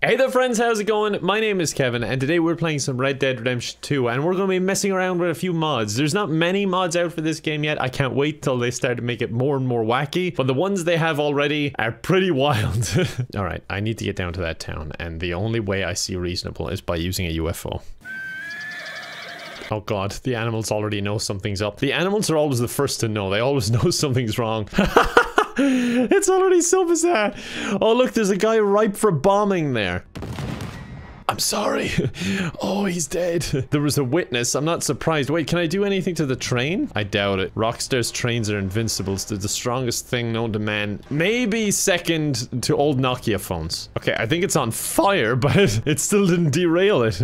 Hey there friends, how's it going? My name is Kevin and today we're playing some Red Dead Redemption 2 and we're going to be messing around with a few mods. There's not many mods out for this game yet. I can't wait till they start to make it more and more wacky, but the ones they have already are pretty wild. Alright, I need to get down to that town and the only way I see reasonable is by using a UFO. Oh god, the animals already know something's up. The animals are always the first to know. They always know something's wrong. it's already so bizarre. Oh, look, there's a guy ripe for bombing there. I'm sorry. Oh, he's dead. There was a witness. I'm not surprised. Wait, can I do anything to the train? I doubt it. Rockstar's trains are invincibles. They're the strongest thing known to man. Maybe second to old Nokia phones. Okay, I think it's on fire, but it still didn't derail it.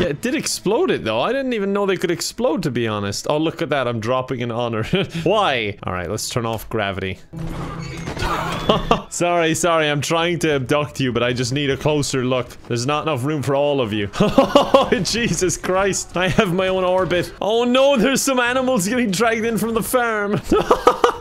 Yeah, it did explode it though. I didn't even know they could explode to be honest. Oh, look at that. I'm dropping an honor. Why? All right, let's turn off gravity. sorry, sorry. I'm trying to abduct you, but I just need a closer look. There's not enough room for all of you. Oh, Jesus Christ. I have my own orbit. Oh no, there's some animals getting dragged in from the farm.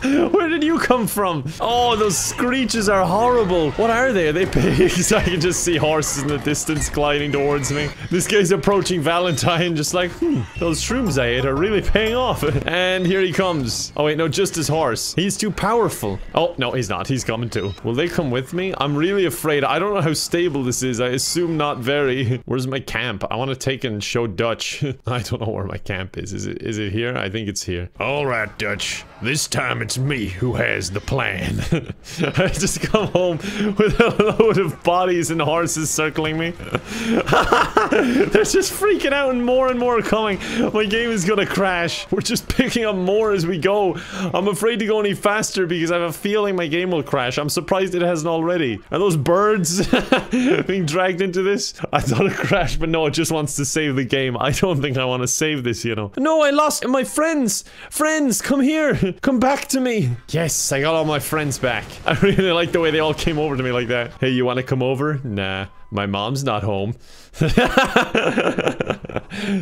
Where did you come from? Oh, those screeches are horrible. What are they? Are they pigs? I can just see horses in the distance gliding towards me. This guy's approaching Valentine just like, hmm, those shrooms I ate are really paying off. and here he comes. Oh wait, no, just his horse. He's too powerful. Oh, no, he's not. He's coming too. Will they come with me? I'm really afraid. I don't know how stable this is. I assume not very. Where's my camp? I want to take and show Dutch. I don't know where my camp is. Is it is it here? I think it's here. All right, Dutch. This time it's me who has the plan. I just come home with a load of bodies and horses circling me. They're just freaking out and more and more are coming. My game is gonna crash. We're just picking up more as we go. I'm afraid to go any faster because I have a feeling my game will crash. I'm surprised it hasn't already. Are those birds being dragged into this? I thought it crashed, but no, it just wants to save the game. I don't think I want to save this, you know. No, I lost my friends. Friends, come here. Come back to me. Yes, I got all my friends back. I really like the way they all came over to me like that. Hey, you want to come over? Nah, my mom's not home.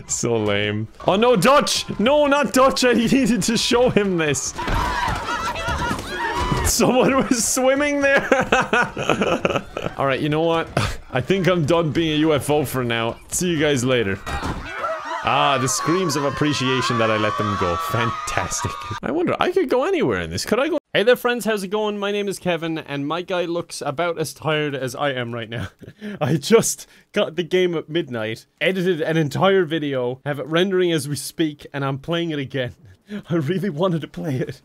so lame. Oh no, Dutch! No, not Dutch! I needed to show him this. Someone was swimming there. All right, you know what? I think I'm done being a UFO for now. See you guys later. Ah, the screams of appreciation that I let them go. Fantastic. I wonder, I could go anywhere in this. Could I go? Hey there friends, how's it going? My name is Kevin and my guy looks about as tired as I am right now. I just got the game at midnight, edited an entire video, have it rendering as we speak, and I'm playing it again. I really wanted to play it.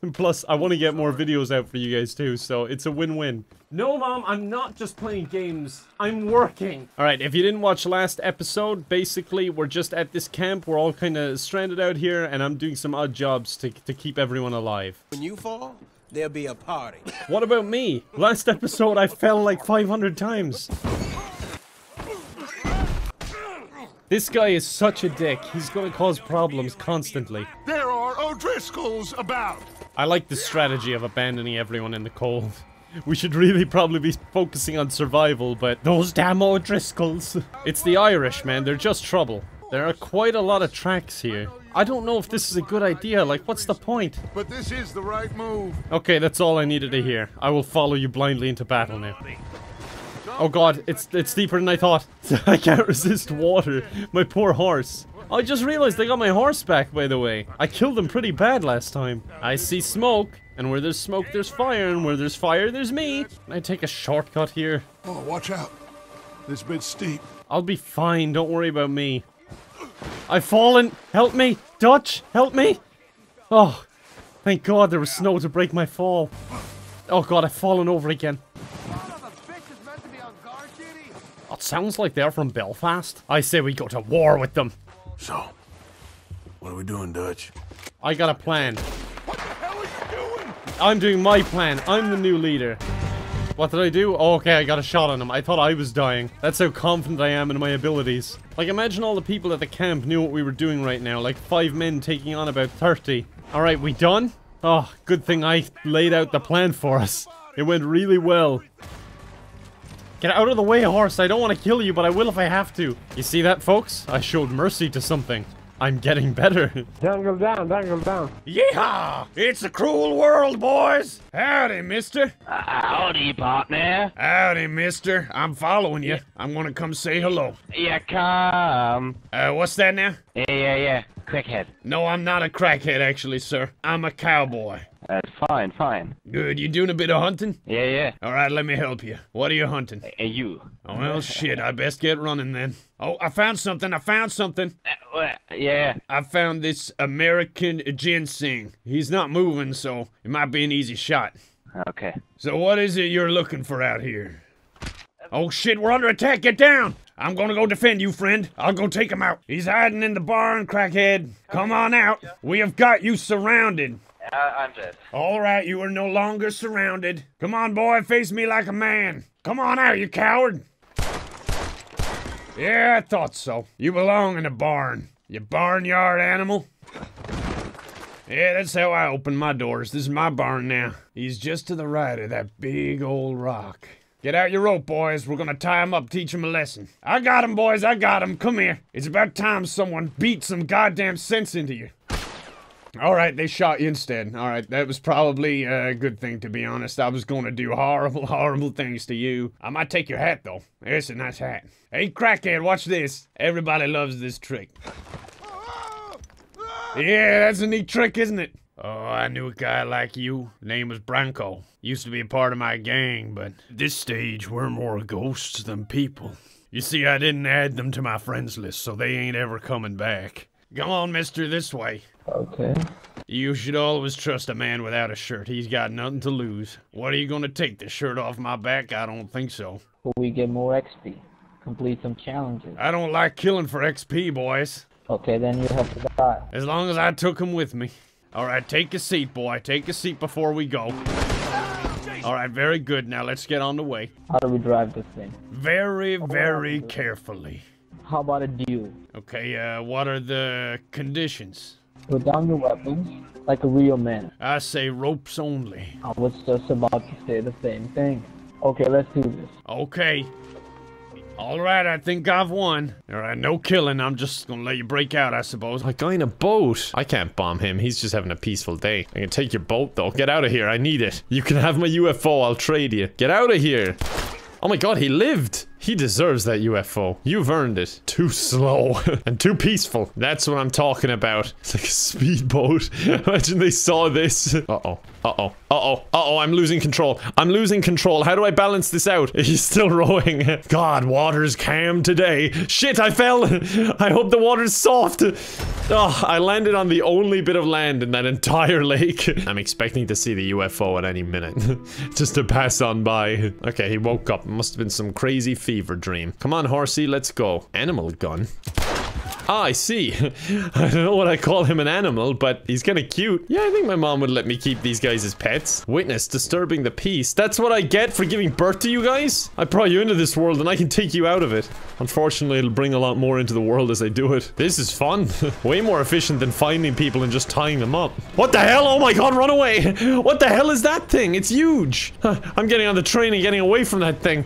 plus, I want to get more videos out for you guys too, so it's a win-win. No, Mom, I'm not just playing games. I'm working. Alright, if you didn't watch last episode, basically, we're just at this camp. We're all kind of stranded out here, and I'm doing some odd jobs to, to keep everyone alive. When you fall, there'll be a party. What about me? Last episode, I fell like 500 times. This guy is such a dick. He's gonna cause problems constantly. There are O'Driscolls about. I like the strategy of abandoning everyone in the cold. We should really probably be focusing on survival, but those damn O'Driscolls. It's the Irish, man. They're just trouble. There are quite a lot of tracks here. I don't know if this is a good idea. Like, what's the point? But this is the right move. Okay, that's all I needed to hear. I will follow you blindly into battle now. Oh god, it's it's deeper than I thought. I can't resist water. My poor horse. I just realized I got my horse back, by the way. I killed him pretty bad last time. I see smoke, and where there's smoke, there's fire, and where there's fire, there's me. Can I take a shortcut here? Oh, watch out. This bit's steep. I'll be fine, don't worry about me. I've fallen! Help me! Dutch, help me! Oh, thank god there was snow to break my fall. Oh god, I've fallen over again. It sounds like they're from Belfast. I say we go to war with them. So, what are we doing, Dutch? I got a plan. What the hell are you doing? I'm doing my plan. I'm the new leader. What did I do? Oh, okay, I got a shot on him. I thought I was dying. That's how confident I am in my abilities. Like, imagine all the people at the camp knew what we were doing right now. Like, five men taking on about 30. Alright, we done? Oh, good thing I laid out the plan for us. It went really well. Get out of the way, horse. I don't want to kill you, but I will if I have to. You see that, folks? I showed mercy to something. I'm getting better. Dangle down, dangle down. Yeehaw! It's a cruel world, boys! Howdy, mister. Howdy, partner. Howdy, mister. I'm following you. I'm gonna come say hello. Yeah, come. Uh, what's that now? Yeah, yeah, yeah. Crackhead. No, I'm not a crackhead, actually, sir. I'm a cowboy. That's fine, fine. Good, you doing a bit of hunting? Yeah, yeah. Alright, let me help you. What are you hunting? And you. Oh, well, shit, I best get running then. Oh, I found something, I found something. Uh, yeah. I found this American ginseng. He's not moving, so it might be an easy shot. Okay. So what is it you're looking for out here? Oh shit, we're under attack, get down! I'm gonna go defend you, friend. I'll go take him out. He's hiding in the barn, crackhead. Come on out. We have got you surrounded. Uh, I'm dead. All right, you are no longer surrounded. Come on, boy, face me like a man. Come on out, you coward. Yeah, I thought so. You belong in a barn. You barnyard animal. Yeah, that's how I open my doors. This is my barn now. He's just to the right of that big old rock. Get out your rope, boys. We're gonna tie him up, teach him a lesson. I got him, boys. I got him. Come here. It's about time someone beat some goddamn sense into you. All right, they shot you instead. All right, that was probably a good thing, to be honest. I was going to do horrible, horrible things to you. I might take your hat, though. It's a nice hat. Hey, crackhead, watch this. Everybody loves this trick. Yeah, that's a neat trick, isn't it? Oh, I knew a guy like you. Name was Branko. Used to be a part of my gang, but at this stage, we're more ghosts than people. You see, I didn't add them to my friends list, so they ain't ever coming back. Come on, mister, this way. Okay. You should always trust a man without a shirt. He's got nothing to lose. What are you gonna take the shirt off my back? I don't think so. Will we get more XP? Complete some challenges. I don't like killing for XP, boys. Okay, then you have to die. As long as I took him with me. Alright, take a seat, boy. Take a seat before we go. Alright, very good. Now let's get on the way. How do we drive this thing? Very, very carefully. How about a deal? Okay, uh, what are the conditions? Put down your weapons like a real man. I say ropes only. I was just about to say the same thing. Okay, let's do this. Okay. Alright, I think I've won. Alright, no killing. I'm just gonna let you break out, I suppose. A guy in a boat. I can't bomb him. He's just having a peaceful day. I can take your boat though. Get out of here. I need it. You can have my UFO. I'll trade you. Get out of here. Oh my god, he lived. He deserves that UFO. You've earned it. Too slow and too peaceful. That's what I'm talking about. It's like a speedboat. Imagine they saw this. Uh-oh. Uh-oh. Uh-oh. Uh-oh, I'm losing control. I'm losing control. How do I balance this out? He's still rowing. God, water's calm today. Shit, I fell. I hope the water's soft. Oh, I landed on the only bit of land in that entire lake. I'm expecting to see the UFO at any minute. Just to pass on by. Okay, he woke up. Must have been some crazy dream. Come on, horsey, let's go. Animal gun. Ah, I see. I don't know what I call him an animal, but he's kind of cute. Yeah, I think my mom would let me keep these guys as pets. Witness disturbing the peace. That's what I get for giving birth to you guys? I brought you into this world and I can take you out of it. Unfortunately, it'll bring a lot more into the world as I do it. This is fun. Way more efficient than finding people and just tying them up. What the hell? Oh my god, run away! What the hell is that thing? It's huge! I'm getting on the train and getting away from that thing.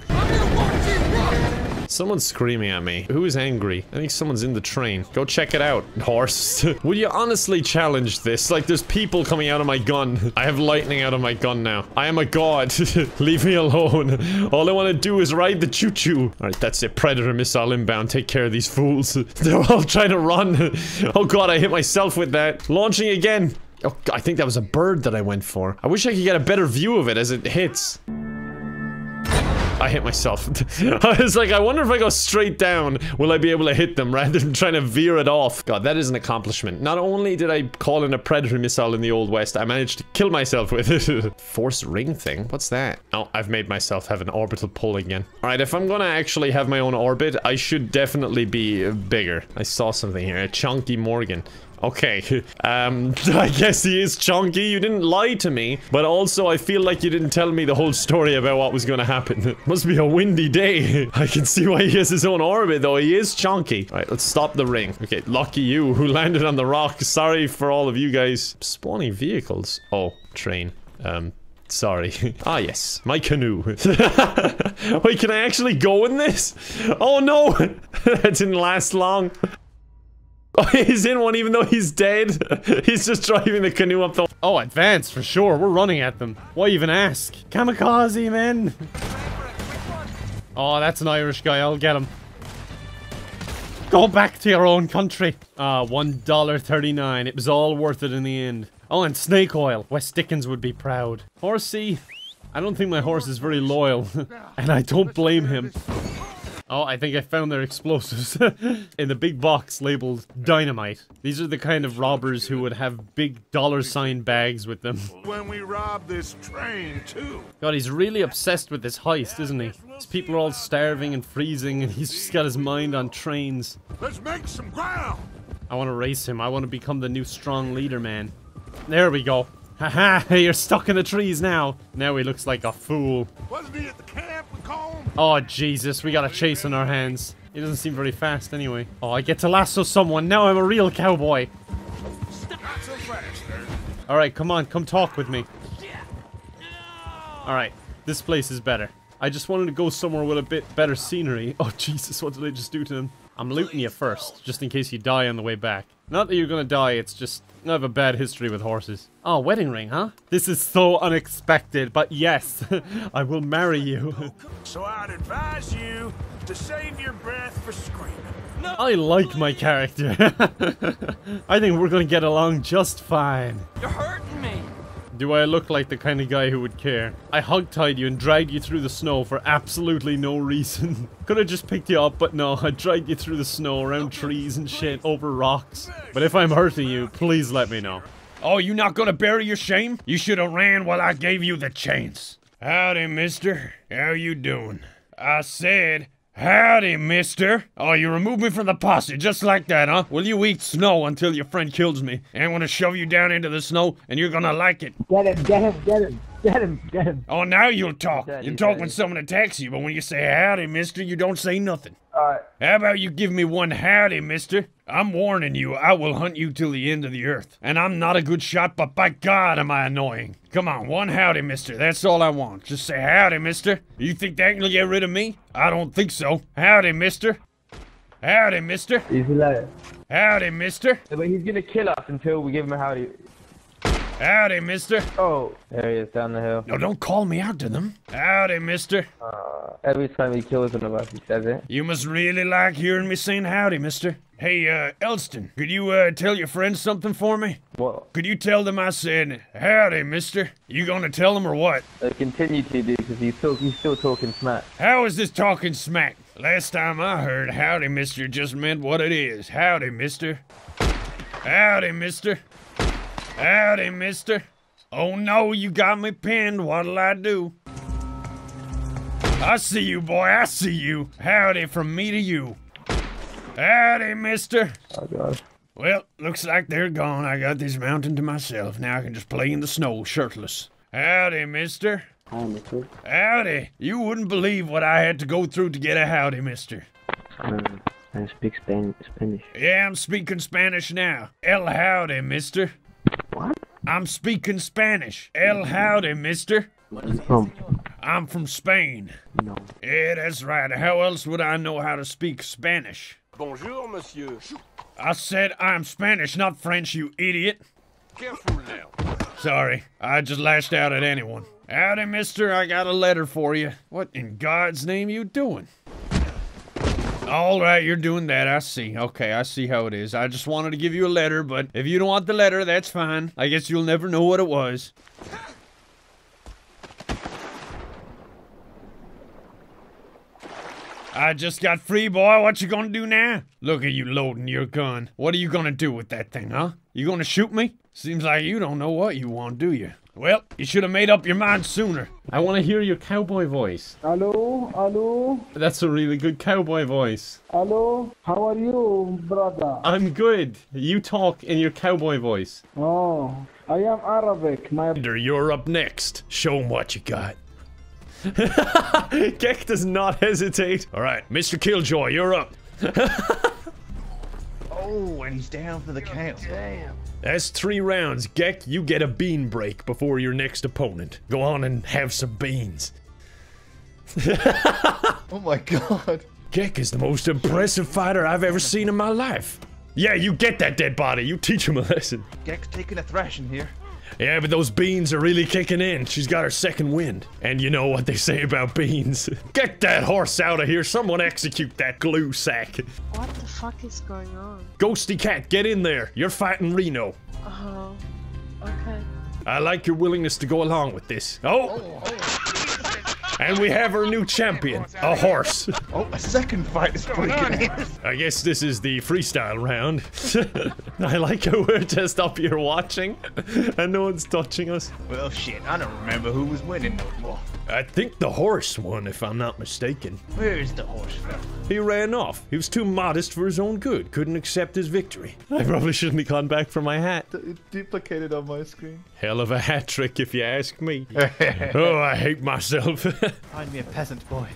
Someone's screaming at me. Who is angry? I think someone's in the train. Go check it out, horse. Would you honestly challenge this? Like, there's people coming out of my gun. I have lightning out of my gun now. I am a god. Leave me alone. All I want to do is ride the choo-choo. Alright, that's it. Predator missile inbound. Take care of these fools. They're all trying to run. oh god, I hit myself with that. Launching again. Oh, I think that was a bird that I went for. I wish I could get a better view of it as it hits. I hit myself. I was like, I wonder if I go straight down, will I be able to hit them rather than trying to veer it off? God, that is an accomplishment. Not only did I call in a Predator missile in the Old West, I managed to kill myself with it. Force ring thing? What's that? Oh, I've made myself have an orbital pull again. Alright, if I'm gonna actually have my own orbit, I should definitely be bigger. I saw something here. A Chunky Morgan. Okay, um, I guess he is chunky. You didn't lie to me, but also I feel like you didn't tell me the whole story about what was gonna happen. Must be a windy day. I can see why he has his own orbit, though. He is chunky. All right, let's stop the ring. Okay, lucky you who landed on the rock. Sorry for all of you guys. Spawning vehicles. Oh, train. Um, Sorry. ah, yes. My canoe. Wait, can I actually go in this? Oh, no! that didn't last long. Oh, he's in one even though he's dead. he's just driving the canoe up the... Oh, advance for sure. We're running at them. Why even ask? Kamikaze, men. Oh, that's an Irish guy. I'll get him. Go back to your own country. Ah, $1.39. It was all worth it in the end. Oh, and snake oil. West Dickens would be proud. Horsey. I don't think my horse is very loyal. and I don't blame him. Oh, I think I found their explosives. in the big box labeled dynamite. These are the kind of robbers who would have big dollar sign bags with them. When we rob this train, too. God, he's really obsessed with this heist, isn't he? These people are all starving and freezing and he's just got his mind on trains. Let's make some ground. I want to race him. I want to become the new strong leader man. There we go. Haha, you're stuck in the trees now. Now he looks like a fool. Wasn't he at the camp we call him? Oh, Jesus, we got a chase on our hands. He doesn't seem very fast anyway. Oh, I get to lasso someone. Now I'm a real cowboy. Not so fast, there. Alright, come on, come talk with me. Alright, this place is better. I just wanted to go somewhere with a bit better scenery. Oh, Jesus, what did I just do to him? I'm looting you first, just in case you die on the way back. Not that you're gonna die, it's just I have a bad history with horses. Oh, wedding ring, huh? This is so unexpected, but yes, I will marry you. So I'd advise you to save your breath for screaming. I like my character. I think we're gonna get along just fine. You're hurting. Do I look like the kind of guy who would care? I hogtied you and dragged you through the snow for absolutely no reason. Could have just picked you up, but no, I dragged you through the snow, around trees and shit, over rocks. But if I'm hurting you, please let me know. Oh, you not gonna bury your shame? You should have ran while I gave you the chance. Howdy, mister. How you doing? I said, howdy, mister. Oh, you removed me from the posse just like that, huh? Will you eat snow until your friend kills me? I'm gonna shove you down into the snow, and you're gonna like it. Get him, get him, get him, get him, get him. Oh, now you'll talk. Daddy, you talk when someone attacks you, but when you say howdy, mister, you don't say nothing. Alright, How about you give me one howdy, mister? I'm warning you, I will hunt you till the end of the earth. And I'm not a good shot, but by God am I annoying. Come on, one howdy, mister. That's all I want. Just say howdy, mister. You think that can get rid of me? I don't think so. Howdy, mister. Howdy, mister. easy life. Howdy, mister. But he's gonna kill us until we give him a howdy. Howdy, mister. Oh, there he is down the hill. No, don't call me out to them. Howdy, mister. Uh, every time he kills one of us, he says it. You must really like hearing me saying howdy, mister. Hey, uh, Elston, could you, uh, tell your friends something for me? What? Could you tell them I said, howdy, mister? You gonna tell them or what? I continue to do because he's still he's still talking smack. How is this talking smack? Last time I heard howdy, mister just meant what it is. Howdy, mister. Howdy, mister. Howdy, mister. Oh no, you got me pinned. What'll I do? I see you, boy. I see you. Howdy from me to you. Howdy, mister. Oh god. Well, looks like they're gone. I got this mountain to myself. Now I can just play in the snow shirtless. Howdy, mister. Hi, Mister. Howdy. You wouldn't believe what I had to go through to get a howdy, mister. Um, I speak Span- Spanish. Yeah, I'm speaking Spanish now. El howdy, mister. What? I'm speaking Spanish. El howdy, mister. Where are you from? I'm from Spain. No. Yeah, that's right. How else would I know how to speak Spanish? Bonjour, monsieur. I said I'm Spanish, not French, you idiot. Careful now. Sorry, I just lashed out at anyone. Howdy, mister, I got a letter for you. What in God's name are you doing? All right, you're doing that. I see. Okay, I see how it is. I just wanted to give you a letter, but if you don't want the letter, that's fine. I guess you'll never know what it was. I just got free, boy. What you gonna do now? Look at you loading your gun. What are you gonna do with that thing, huh? You gonna shoot me? Seems like you don't know what you want, do you? Well, you should have made up your mind sooner. I want to hear your cowboy voice. Hello, hello, That's a really good cowboy voice. hello. How are you, brother? I'm good. You talk in your cowboy voice. Oh, I am Arabic. My You're up next. Show him what you got. Gek does not hesitate. All right, Mr. Killjoy, you're up. Oh, and he's down for the count. Damn. That's three rounds. Gek, you get a bean break before your next opponent. Go on and have some beans. Oh my god. Gek is the most impressive fighter I've ever seen in my life. Yeah, you get that dead body. You teach him a lesson. Gek's taking a thrashing here. Yeah, but those beans are really kicking in. She's got her second wind. And you know what they say about beans. Get that horse out of here. Someone execute that glue sack. What the fuck is going on? Ghosty cat, get in there. You're fighting Reno. Oh, okay. I like your willingness to go along with this. Oh! oh, oh. And we have our new champion, a horse. Oh, a second fight is breaking in. I guess this is the freestyle round. I like how we're just up here watching and no one's touching us. Well, shit, I don't remember who was winning no more. I think the horse won, if I'm not mistaken. Where's the horse fella? He ran off. He was too modest for his own good. Couldn't accept his victory. I probably shouldn't have gone back for my hat. It duplicated on my screen. Hell of a hat trick, if you ask me. oh, I hate myself. Find me a peasant boy.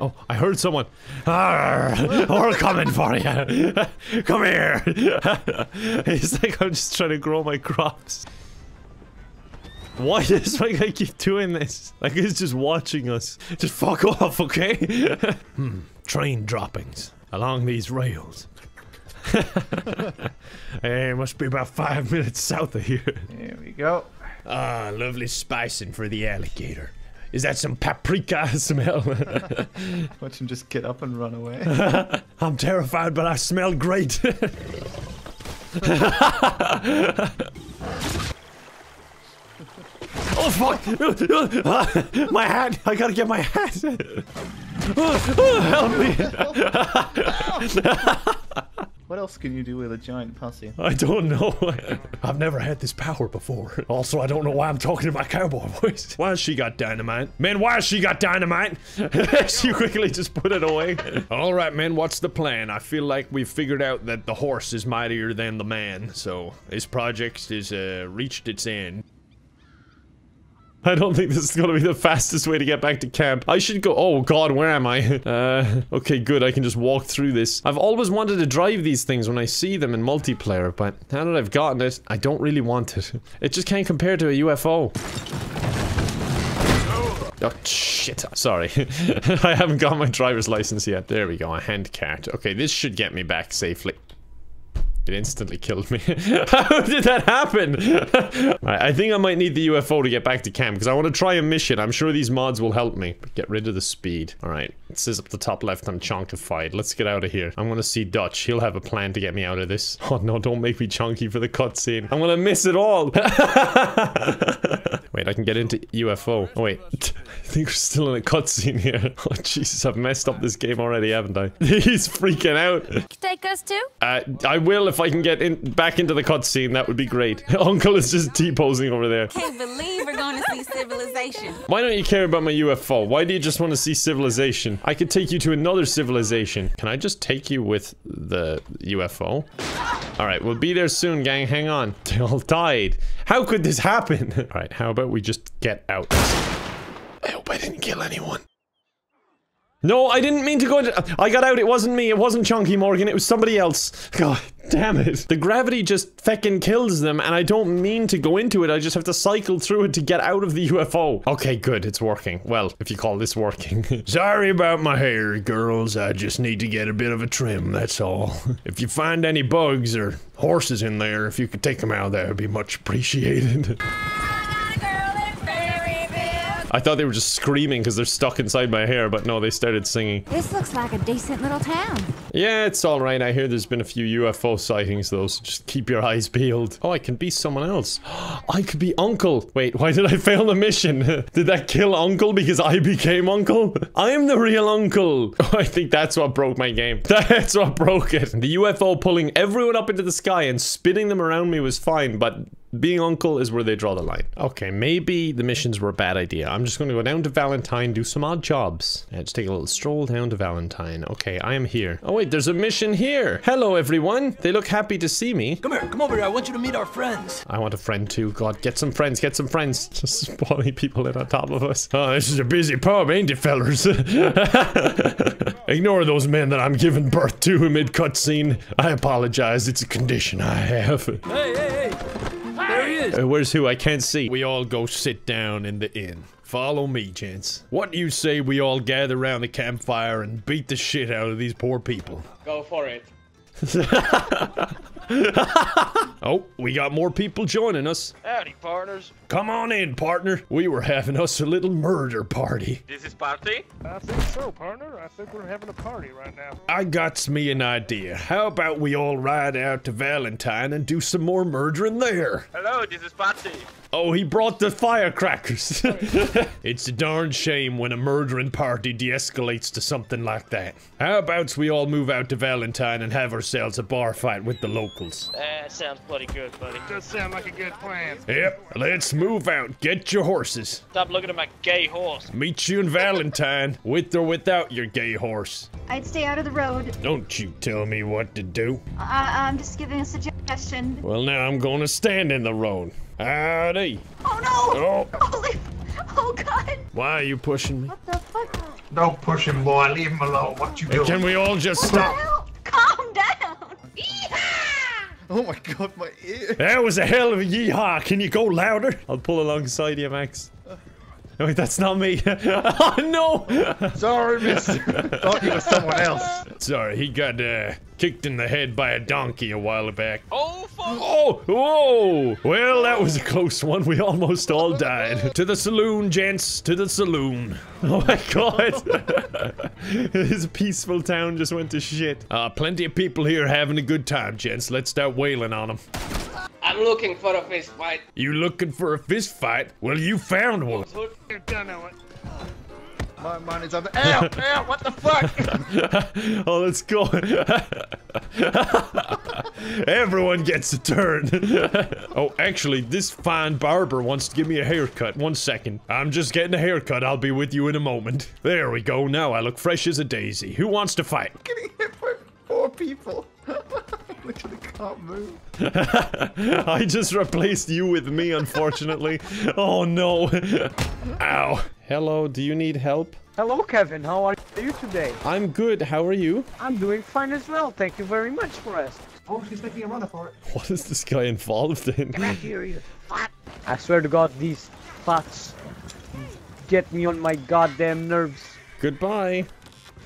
oh, I heard someone. Arr, we're coming for you. Come here. it's like I'm just trying to grow my crops. Why does my guy keep doing this? Like he's just watching us. Just fuck off, okay? hmm. Train droppings along these rails. hey, must be about five minutes south of here. Here we go. Ah, lovely spicing for the alligator. Is that some paprika smell? Watch him just get up and run away. I'm terrified, but I smell great. Oh fuck! my hat! I gotta get my hat! Help me! what else can you do with a giant pussy? I don't know. I've never had this power before. Also, I don't know why I'm talking in my cowboy voice. Why has she got dynamite? Man, why has she got dynamite? she quickly just put it away. All right, man, what's the plan? I feel like we've figured out that the horse is mightier than the man, so this project has uh, reached its end. I don't think this is gonna be the fastest way to get back to camp. I should go- oh god, where am I? Uh, okay, good, I can just walk through this. I've always wanted to drive these things when I see them in multiplayer, but now that I've gotten it, I don't really want it. It just can't compare to a UFO. Oh, shit. Sorry. I haven't got my driver's license yet. There we go, a hand cart. Okay, this should get me back safely. It instantly killed me. How did that happen? right, I think I might need the UFO to get back to camp because I want to try a mission. I'm sure these mods will help me. But get rid of the speed. All right. It says up the top left I'm chunkified. Let's get out of here. I'm going to see Dutch. He'll have a plan to get me out of this. Oh no, don't make me chunky for the cutscene. I'm going to miss it all. wait, I can get into UFO. Oh wait. I think we're still in a cutscene here. Oh Jesus, I've messed up this game already, haven't I? He's freaking out. Take us too? Uh, I will if I can get in back into the cutscene. That would be great. Uncle is just T-posing over there. Can't believe we're going to see civilization. Why don't you care about my UFO? Why do you just want to see civilization? I could take you to another civilization. Can I just take you with the UFO? All right, we'll be there soon, gang. Hang on. They all died. How could this happen? All right, how about we just get out? I hope I didn't kill anyone. No, I didn't mean to go into- I got out, it wasn't me, it wasn't Chunky Morgan, it was somebody else. God damn it. The gravity just feckin' kills them, and I don't mean to go into it, I just have to cycle through it to get out of the UFO. Okay, good, it's working. Well, if you call this working. Sorry about my hair, girls, I just need to get a bit of a trim, that's all. If you find any bugs or horses in there, if you could take them out, that would be much appreciated. I thought they were just screaming because they're stuck inside my hair, but no, they started singing. This looks like a decent little town. Yeah, it's alright. I hear there's been a few UFO sightings though, so just keep your eyes peeled. Oh, I can be someone else. I could be Uncle. Wait, why did I fail the mission? did that kill Uncle because I became Uncle? I am the real Uncle. Oh, I think that's what broke my game. That's what broke it. The UFO pulling everyone up into the sky and spinning them around me was fine, but being uncle is where they draw the line. Okay, maybe the missions were a bad idea. I'm just going to go down to Valentine, do some odd jobs. And just take a little stroll down to Valentine. Okay, I am here. Oh wait, there's a mission here. Hello, everyone. They look happy to see me. Come here, come over here. I want you to meet our friends. I want a friend too. God, get some friends, get some friends. Just spawning people in on top of us. Oh, this is a busy pub, ain't it, fellers? Ignore those men that I'm giving birth to mid cutscene. I apologize. It's a condition I have. Hey, hey, hey. There he is. Uh, where's who? I can't see. We all go sit down in the inn. Follow me, gents. What do you say we all gather around the campfire and beat the shit out of these poor people? Go for it. oh, we got more people joining us. Howdy, partners. Come on in, partner. We were having us a little murder party. This is party? I think so, partner. I think we're having a party right now. I got me an idea. How about we all ride out to Valentine and do some more murdering there? Hello, this is party. Oh, he brought the firecrackers. it's a darn shame when a murdering party de-escalates to something like that. How about we all move out to Valentine and have ourselves a bar fight with the locals? That sounds pretty good, buddy. Does sound like a good plan. Yep, let's move out. Get your horses. Stop looking at my gay horse. Meet you in Valentine, with or without your gay horse. I'd stay out of the road. Don't you tell me what to do. I I'm just giving a suggestion. Well, now I'm gonna stand in the road. Howdy. Oh no! Oh. Holy, oh god! Why are you pushing me? What the fuck? Don't push him, boy. Leave him alone. What you doing? Can we all just stop? Calm down! Yeehaw! Oh my god, my ear. That was a hell of a yeehaw. Can you go louder? I'll pull alongside you, Max. Oh, wait, that's not me. oh, no! Sorry, mister. Thought you were someone else. Sorry, he got uh, kicked in the head by a donkey a while back. Oh, fuck. Oh, whoa! Well, that was a close one. We almost all died. To the saloon, gents. To the saloon. Oh my god. His peaceful town just went to shit. Uh, plenty of people here having a good time, gents. Let's start wailing on them. I'm looking for a fist fight. You looking for a fist fight? Well, you found one. My mind is on the. Ow! Ow! What the fuck? oh, let's go. Everyone gets a turn. oh, actually, this fine barber wants to give me a haircut. One second. I'm just getting a haircut. I'll be with you in a moment. There we go. Now I look fresh as a daisy. Who wants to fight? I'm Getting hit by four people. Literally can't move. I just replaced you with me, unfortunately. oh no. Ow. Hello, do you need help? Hello, Kevin. How are you today? I'm good. How are you? I'm doing fine as well. Thank you very much for asking. Oh, she's making a runner for it. What is this guy involved in? Come back here, you fat. I swear to God, these fats get me on my goddamn nerves. Goodbye.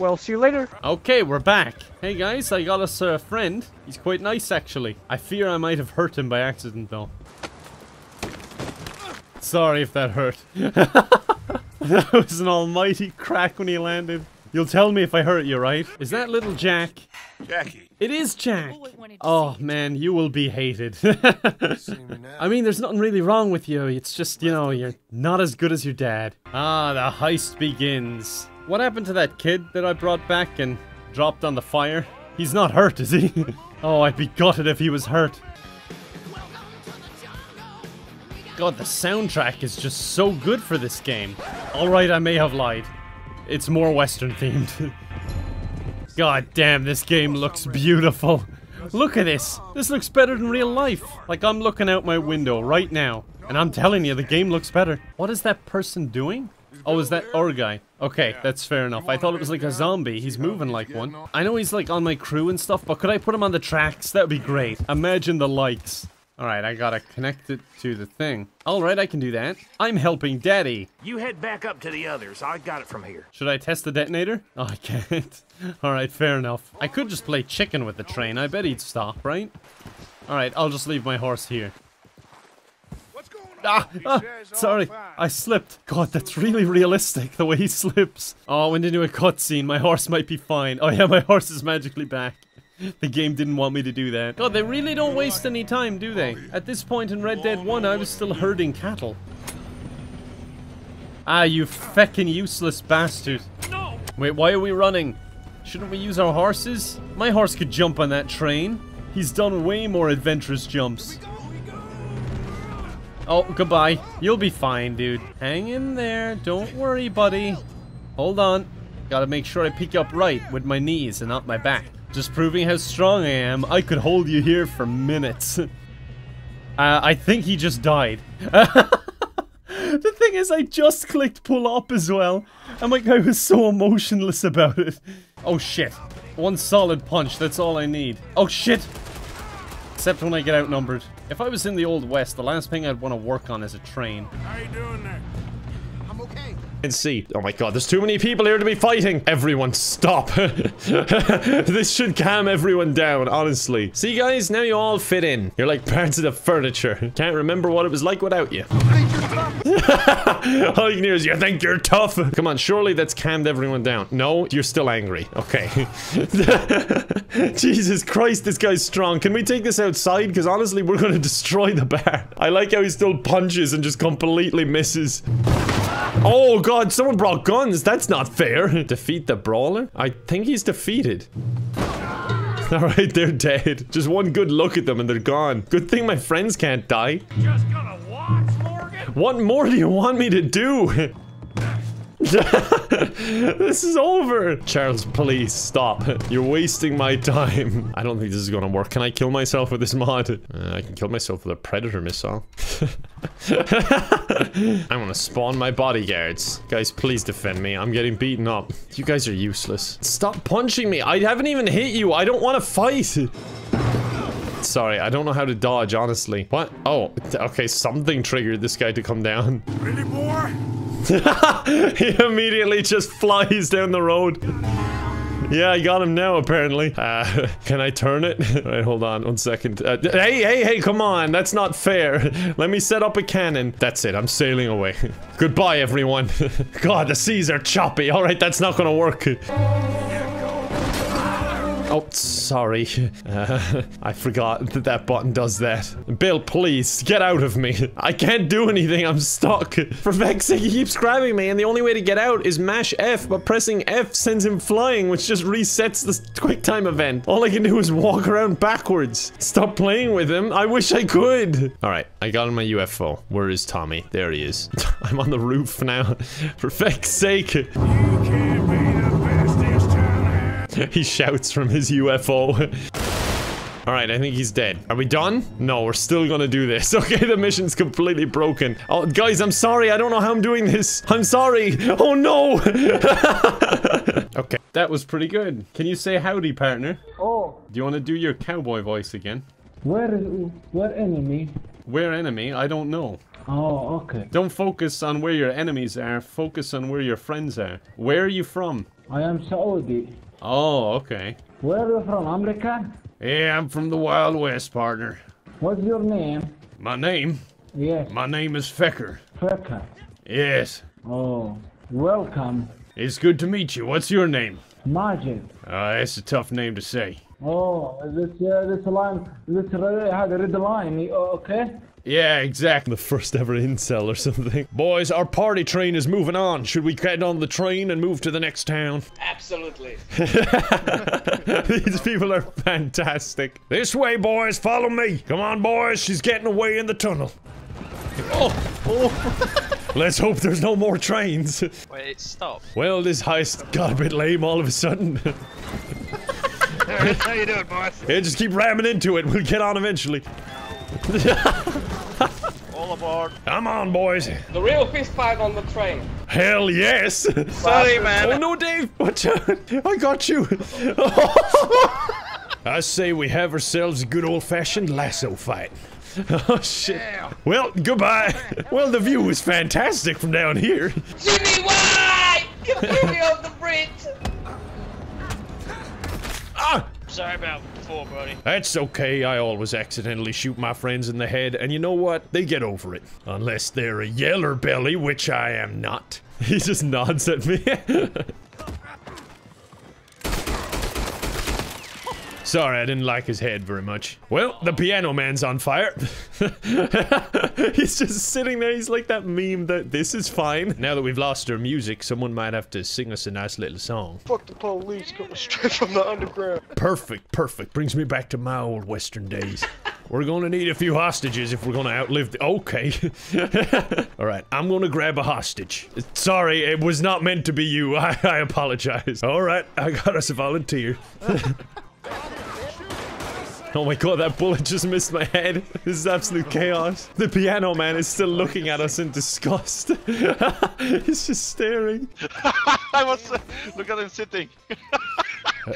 Well, see you later. Okay, we're back. Hey guys, I got us a friend. He's quite nice actually. I fear I might have hurt him by accident though. Sorry if that hurt. that was an almighty crack when he landed. You'll tell me if I hurt you, right? Is that little Jack? Jackie. It is Jack. Oh man, you will be hated. I mean, there's nothing really wrong with you. It's just, you know, you're not as good as your dad. Ah, the heist begins. What happened to that kid that I brought back and dropped on the fire? He's not hurt, is he? oh, I'd be gutted if he was hurt. God, the soundtrack is just so good for this game. Alright, I may have lied. It's more Western themed. God damn, this game looks beautiful. Look at this. This looks better than real life. Like I'm looking out my window right now. And I'm telling you, the game looks better. What is that person doing? Oh, is that our guy? Okay, that's fair enough. I thought it was like a zombie. He's moving like one. I know he's like on my crew and stuff, but could I put him on the tracks? That would be great. Imagine the likes. Alright, I gotta connect it to the thing. Alright, I can do that. I'm helping Daddy. You head back up to the others. I got it from here. Should I test the detonator? Oh, I can't. Alright, fair enough. I could just play chicken with the train. I bet he'd stop, right? Alright, I'll just leave my horse here. What's going on? Ah, ah, sorry, I slipped. God, that's really realistic, the way he slips. Oh, I went into a cutscene. My horse might be fine. Oh yeah, my horse is magically back. The game didn't want me to do that. God, they really don't waste any time, do they? At this point in Red Dead 1, I was still herding cattle. Ah, you feckin' useless bastard. No! Wait, why are we running? Shouldn't we use our horses? My horse could jump on that train. He's done way more adventurous jumps. Oh, goodbye. You'll be fine, dude. Hang in there. Don't worry, buddy. Hold on. Gotta make sure I pick up right with my knees and not my back. Just proving how strong I am. I could hold you here for minutes. uh, I think he just died. the thing is, I just clicked pull up as well. And my guy was so emotionless about it. Oh shit. One solid punch, that's all I need. Oh shit! Except when I get outnumbered. If I was in the Old West, the last thing I'd want to work on is a train. How you doing there? And see. Oh my god, there's too many people here to be fighting. Everyone, stop. this should calm everyone down, honestly. See, guys, now you all fit in. You're like parts of the furniture. Can't remember what it was like without you. all you can hear is, you think you're tough? Come on, surely that's calmed everyone down. No, you're still angry. Okay. Jesus Christ, this guy's strong. Can we take this outside? Because honestly, we're going to destroy the bar. I like how he still punches and just completely misses. Oh god, someone brought guns. That's not fair. Defeat the brawler? I think he's defeated. Alright, they're dead. Just one good look at them and they're gone. Good thing my friends can't die. Just gonna watch, Morgan? What more do you want me to do? this is over. Charles, please stop. You're wasting my time. I don't think this is gonna work. Can I kill myself with this mod? Uh, I can kill myself with a predator missile. I'm gonna spawn my bodyguards. Guys, please defend me. I'm getting beaten up. You guys are useless. Stop punching me. I haven't even hit you. I don't want to fight. Sorry, I don't know how to dodge, honestly. What? Oh, okay, something triggered this guy to come down. Ready, boy? he immediately just flies down the road. Yeah, I got him now, apparently. Uh, can I turn it? Alright, hold on one second. Uh, hey, hey, hey, come on. That's not fair. Let me set up a cannon. That's it. I'm sailing away. Goodbye, everyone. God, the seas are choppy. Alright, that's not gonna work. Oh, sorry. Uh, I forgot that that button does that. Bill, please, get out of me. I can't do anything, I'm stuck. For Vex's sake, he keeps grabbing me, and the only way to get out is mash F, but pressing F sends him flying, which just resets the quick time event. All I can do is walk around backwards. Stop playing with him. I wish I could. Alright, I got on my UFO. Where is Tommy? There he is. I'm on the roof now. For Vex's sake. He shouts from his UFO. Alright, I think he's dead. Are we done? No, we're still gonna do this. Okay, the mission's completely broken. Oh, guys, I'm sorry. I don't know how I'm doing this. I'm sorry. Oh, no. okay, that was pretty good. Can you say howdy, partner? Oh, Do you want to do your cowboy voice again? where is where enemy? Where enemy? I don't know. Oh, okay. Don't focus on where your enemies are. Focus on where your friends are. Where are you from? I am Saudi. Oh, okay. Where are you from? America? Yeah, I'm from the Wild West, partner. What's your name? My name? Yes, My name is Fecker. Fecker? Yes. Oh, welcome. It's good to meet you. What's your name? Majid. Uh, that's a tough name to say. Oh, this uh, this line, this red, had a red line. Okay. Yeah, exactly. The first ever incel or something. Boys, our party train is moving on. Should we get on the train and move to the next town? Absolutely. These people are fantastic. This way, boys. Follow me. Come on, boys. She's getting away in the tunnel. Oh, oh. Let's hope there's no more trains. Wait, stop. Well, this heist got a bit lame all of a sudden. How you doing, boss? yeah, just keep ramming into it. We'll get on eventually. All aboard. Come on, boys. The real fist fight on the train. Hell yes. Sorry, man. Oh no, Dave. Watch out. I got you. I say we have ourselves a good old-fashioned lasso fight. oh shit. Well, goodbye. Well, the view is fantastic from down here. Jimmy, why? You threw me off the bridge. Ah! Sorry about before, buddy. That's okay. I always accidentally shoot my friends in the head, and you know what? They get over it. Unless they're a yeller belly, which I am not. He just nods at me. Sorry, I didn't like his head very much. Well, the piano man's on fire. He's just sitting there. He's like that meme that this is fine. now that we've lost our music, someone might have to sing us a nice little song. Fuck the police coming straight from the underground. Perfect, perfect. Brings me back to my old western days. We're gonna need a few hostages if we're gonna outlive the- Okay. Alright, I'm gonna grab a hostage. Sorry, it was not meant to be you. I, I apologize. Alright, I got us a volunteer. Oh my god, that bullet just missed my head. This is absolute chaos. The piano man is still looking at us in disgust. He's just staring. I was. Uh, look at him sitting.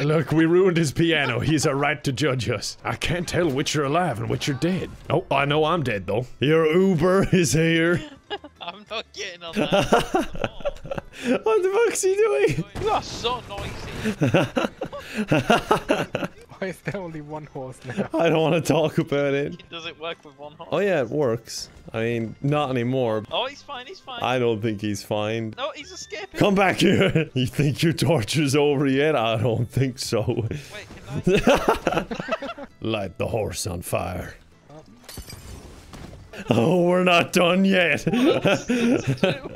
Look, we ruined his piano. He's a right to judge us. I can't tell which are alive and which are dead. Oh, I know I'm dead though. Your Uber is here. I'm not getting on that. what the fuck's he doing? You are so noisy. Why is there only one horse now? I don't want to talk about it. Does it work with one horse? Oh yeah, it works. I mean, not anymore. Oh, he's fine, he's fine. I don't think he's fine. No, he's escaping. Come back here. You think your torture's over yet? I don't think so. Wait, can Light the horse on fire. Oh, we're not done yet.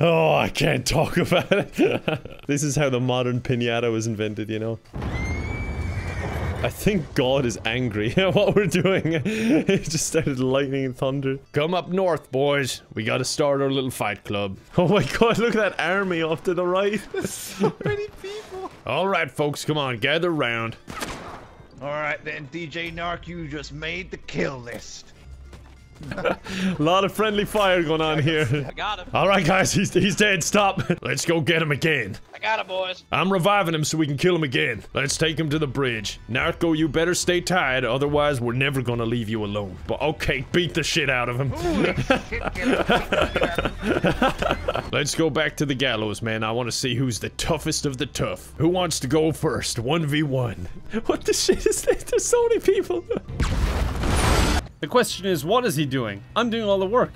oh, I can't talk about it. this is how the modern pinata was invented, you know? I think God is angry at what we're doing. it just started lightning and thunder. Come up north, boys. We gotta start our little fight club. Oh my god, look at that army off to the right. There's so many people. All right, folks, come on, gather round. All right then, DJ Nark, you just made the kill list. A lot of friendly fire going on here. I got him. All right, guys, he's, he's dead. Stop. Let's go get him again. I got him, boys. I'm reviving him so we can kill him again. Let's take him to the bridge. Narco, you better stay tied, otherwise we're never gonna leave you alone. But okay, beat the shit out of him. Let's go back to the gallows, man. I want to see who's the toughest of the tough. Who wants to go first? 1v1. What the shit is this? There's so many people. The question is, what is he doing? I'm doing all the work.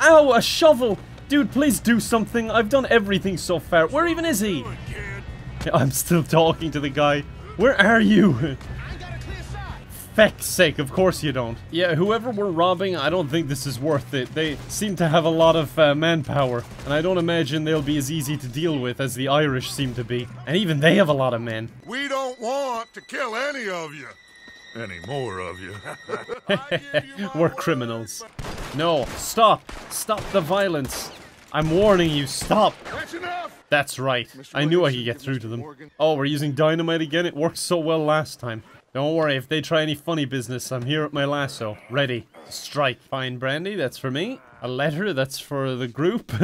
Ow, a shovel! Dude, please do something. I've done everything so far. Where even is he? I'm still talking to the guy. Where are you? Feck's sake, of course you don't. Yeah, whoever we're robbing, I don't think this is worth it. They seem to have a lot of uh, manpower, and I don't imagine they'll be as easy to deal with as the Irish seem to be. And even they have a lot of men. We don't want to kill any of you. Any more of you. We're criminals. No, stop! Stop the violence! I'm warning you, stop! That's enough! That's right. I knew I could get through to them. Oh, we're using dynamite again? It worked so well last time. Don't worry, if they try any funny business, I'm here at my lasso. Ready. Strike. Fine brandy, that's for me. A letter, that's for the group.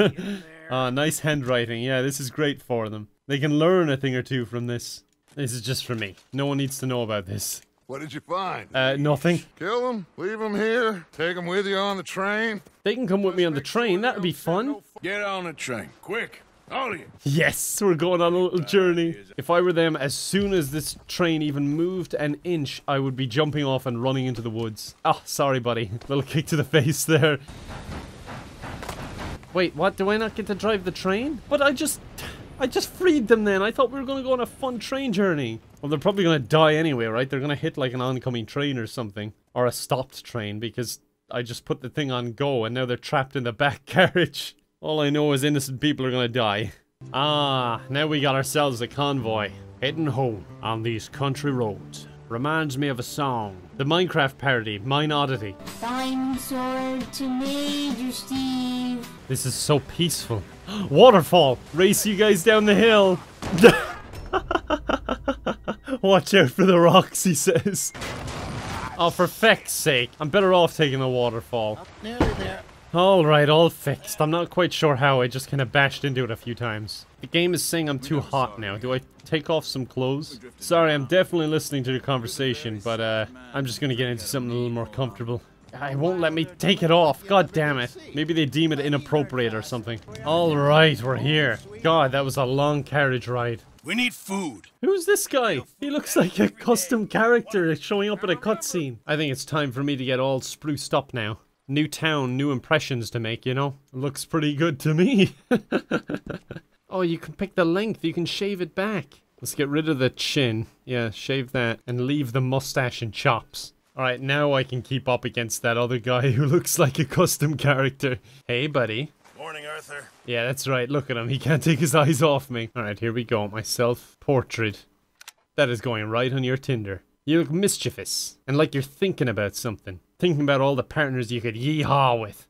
Ah, nice handwriting. Yeah, this is great for them. They can learn a thing or two from this. This is just for me. No one needs to know about this. What did you find? Uh, nothing. Kill them? Leave them here? Take them with you on the train? They can come with me on the train. That would be fun. Get on the train, quick! All of you! Yes, we're going on a little journey. If I were them, as soon as this train even moved an inch, I would be jumping off and running into the woods. Ah, sorry, buddy. Little kick to the face there. Wait, what? Do I not get to drive the train? But I just... I just freed them then. I thought we were going to go on a fun train journey. Well, they're probably going to die anyway, right? They're going to hit like an oncoming train or something. Or a stopped train because I just put the thing on go and now they're trapped in the back carriage. All I know is innocent people are going to die. Ah, now we got ourselves a convoy. Heading home on these country roads. Reminds me of a song. The Minecraft parody, Mine Oddity. Fine sword to Major Steve. This is so peaceful. Waterfall! Race you guys down the hill! Watch out for the rocks, he says. Oh, for feck's sake. I'm better off taking the waterfall. Up Nearly there. Alright, all fixed. I'm not quite sure how, I just kind of bashed into it a few times. The game is saying I'm too hot now. Do I take off some clothes? Sorry, I'm definitely listening to the conversation, but uh, I'm just gonna get into something a little more comfortable. I won't let me take it off. God damn it. Maybe they deem it inappropriate or something. Alright, we're here. God, that was a long carriage ride. We need food. Who's this guy? He looks like a custom character showing up in a cutscene. I think it's time for me to get all spruced up now. New town, new impressions to make, you know? Looks pretty good to me. oh, you can pick the length. You can shave it back. Let's get rid of the chin. Yeah, shave that. And leave the mustache and chops. Alright, now I can keep up against that other guy who looks like a custom character. Hey, buddy. Morning, Arthur. Yeah, that's right. Look at him. He can't take his eyes off me. Alright, here we go. My self-portrait. That is going right on your Tinder. You look mischievous. And like you're thinking about something. Thinking about all the partners you could yeehaw with.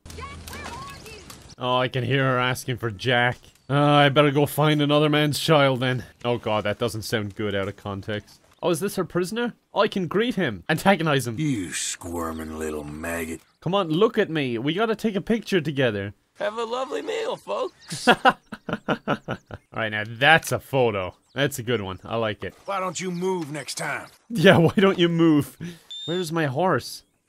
Oh, I can hear her asking for Jack. Uh, I better go find another man's child then. Oh god, that doesn't sound good out of context. Oh, is this her prisoner? I can greet him. Antagonize him. You squirming little maggot. Come on, look at me. We gotta take a picture together. Have a lovely meal, folks. Alright, now that's a photo. That's a good one. I like it. Why don't you move next time? Yeah, why don't you move? Where's my horse?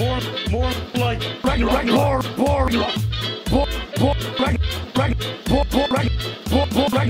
more, more like Ragnarok, more, more, more, more, Ragnarok, more, more, Ragnarok, more, more, Ragnarok, more, more, Ragnarok.